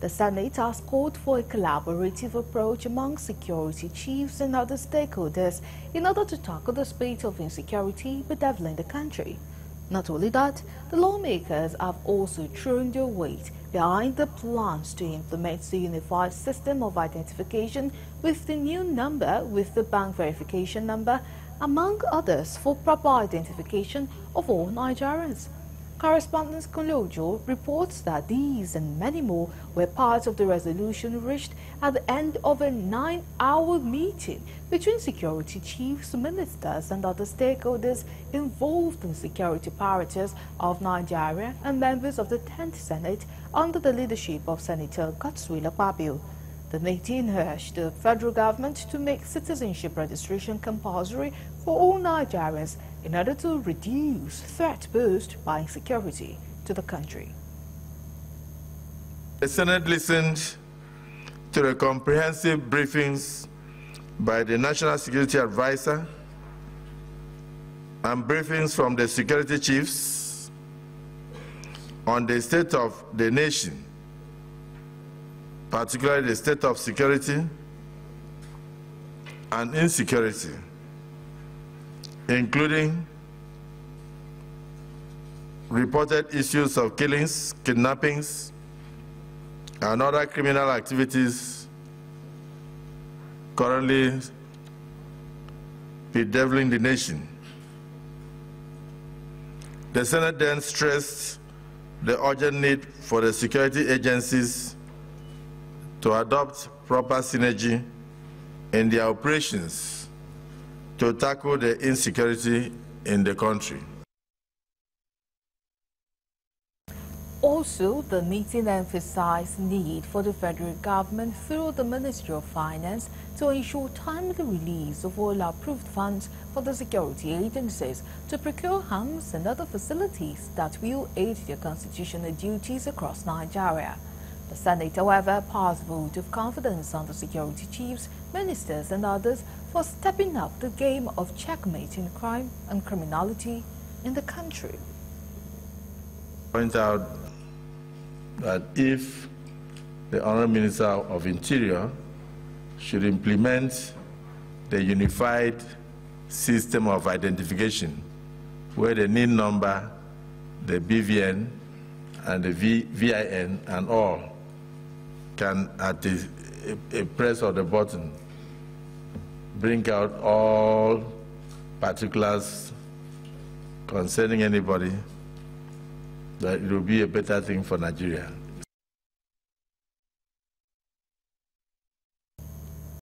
The Senate has called for a collaborative approach among security chiefs and other stakeholders in order to tackle the spate of insecurity bedeviling the country. Not only that, the lawmakers have also thrown their weight behind the plans to implement the unified system of identification with the new number with the bank verification number, among others, for proper identification of all Nigerians. Correspondent Kunle Ojo reports that these and many more were part of the resolution reached at the end of a nine-hour meeting between security chiefs, ministers and other stakeholders involved in security apparatus of Nigeria and members of the 10th Senate under the leadership of Senator Godswill Akpabio. The meeting urged the federal government to make citizenship registration compulsory for all Nigerians in order to reduce threat posed by insecurity to the country. The Senate listened to the comprehensive briefings by the National Security Advisor and briefings from the security chiefs on the state of the nation particularly the state of security and insecurity, including reported issues of killings, kidnappings, and other criminal activities currently bedeviling the nation. The Senate then stressed the urgent need for the security agencies to adopt proper synergy in their operations to tackle the insecurity in the country. Also, the meeting emphasized need for the federal government through the Ministry of Finance to ensure timely release of all approved funds for the security agencies to procure arms and other facilities that will aid their constitutional duties across Nigeria. The Senate, however, passed vote of confidence on the security chiefs, ministers and others for stepping up the game of checkmating crime and criminality in the country. Point out that if the Honorable Minister of Interior should implement the unified system of identification where the NIN number, the BVN, and the v, VIN and all can, at a, a eh, eh, press of the button, bring out all particulars concerning anybody, that it will be a better thing for Nigeria.